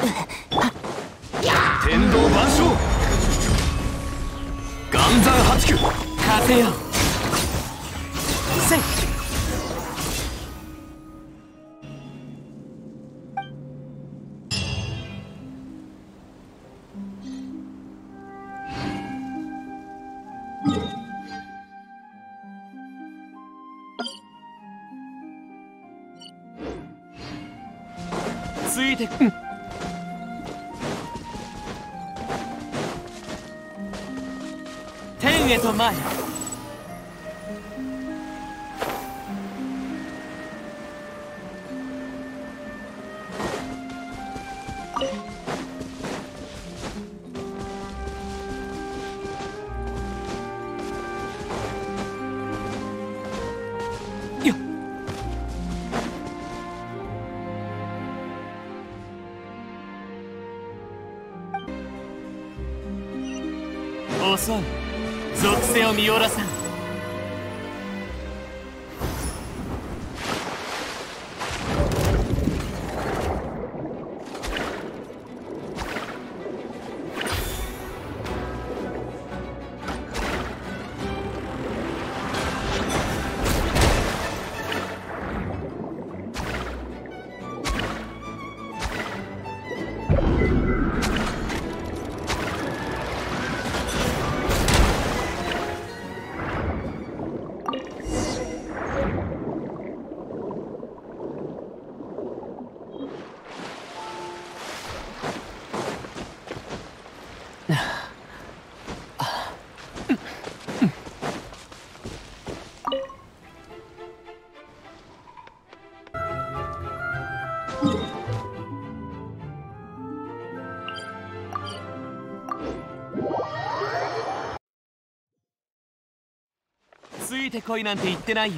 天道万象岩山八九。勝てよ。せい。ついてく、うんへと前よっ遅い属性を見下ろさんついてこいなんて言ってないよ。